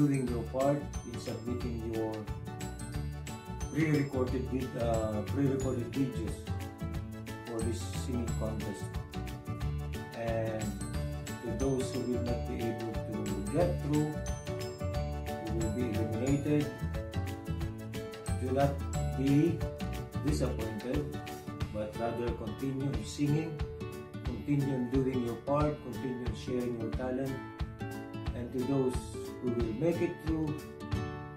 doing your part in submitting your pre-recorded uh, pre-recorded videos for this singing contest. And to those who will not be able to get through, who will be eliminated, do not be disappointed, but rather continue singing, continue doing your part, continue sharing your talent, and to those who will make it through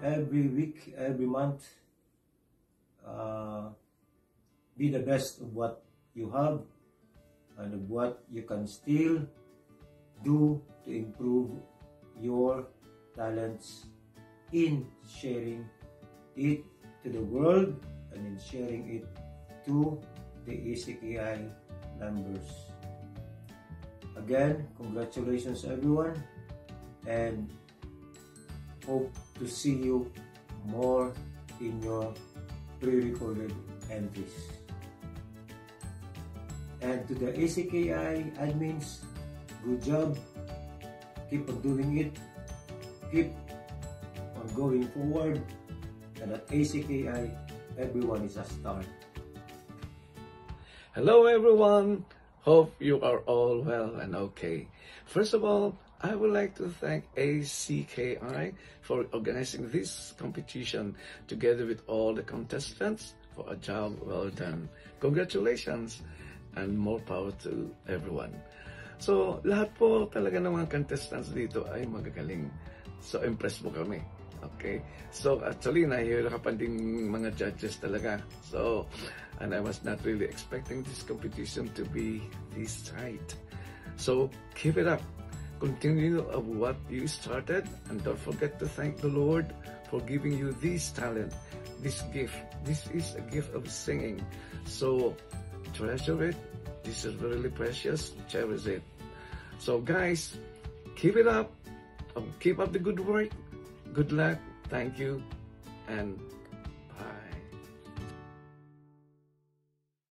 every week, every month, uh, be the best of what you have and of what you can still do to improve your talents in sharing it to the world and in sharing it to the ACKI members. Again, congratulations everyone and hope to see you more in your pre-recorded entries. And to the ACKI admins, good job. Keep on doing it. Keep on going forward. And at ACKI, everyone is a star. Hello everyone! Hope you are all well and okay. First of all, I would like to thank ACKI for organizing this competition together with all the contestants for a job well done. Congratulations and more power to everyone. So, lahat po talaga ng mga contestants dito ay magagaling. So, impressed po kami. Okay? So, actually, nahihirapan din mga judges talaga. So, and I was not really expecting this competition to be this tight. So, keep it up. Continue of what you started and don't forget to thank the Lord for giving you this talent, this gift. This is a gift of singing. So, treasure it. This is really precious. Cherish it. So, guys, keep it up. Um, keep up the good work. Good luck. Thank you. And